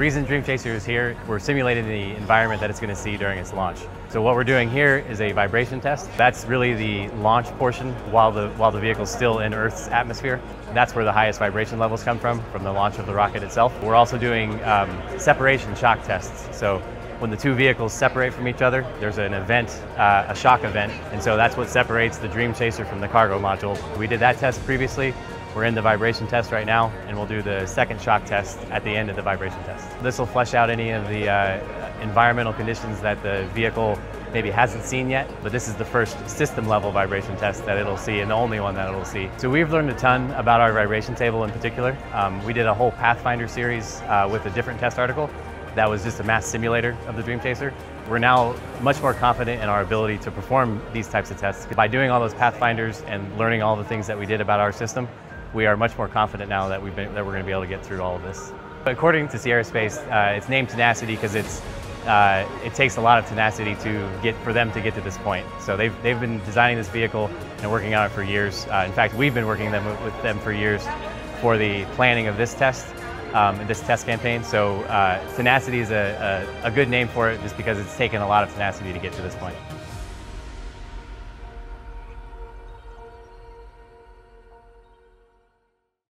reason Dream Chaser is here, we're simulating the environment that it's going to see during its launch. So what we're doing here is a vibration test. That's really the launch portion while the, while the vehicle's still in Earth's atmosphere. That's where the highest vibration levels come from, from the launch of the rocket itself. We're also doing um, separation shock tests. So when the two vehicles separate from each other, there's an event, uh, a shock event, and so that's what separates the Dream Chaser from the cargo module. We did that test previously. We're in the vibration test right now, and we'll do the second shock test at the end of the vibration test. This will flesh out any of the uh, environmental conditions that the vehicle maybe hasn't seen yet, but this is the first system level vibration test that it'll see and the only one that it'll see. So we've learned a ton about our vibration table in particular. Um, we did a whole Pathfinder series uh, with a different test article that was just a mass simulator of the Dream Chaser. We're now much more confident in our ability to perform these types of tests. By doing all those Pathfinders and learning all the things that we did about our system, we are much more confident now that, we've been, that we're going to be able to get through all of this. According to Sierra Space, uh, it's named Tenacity because it's uh, it takes a lot of tenacity to get for them to get to this point. So they've, they've been designing this vehicle and working on it for years. Uh, in fact, we've been working them, with them for years for the planning of this test, um, this test campaign. So uh, tenacity is a, a, a good name for it just because it's taken a lot of tenacity to get to this point.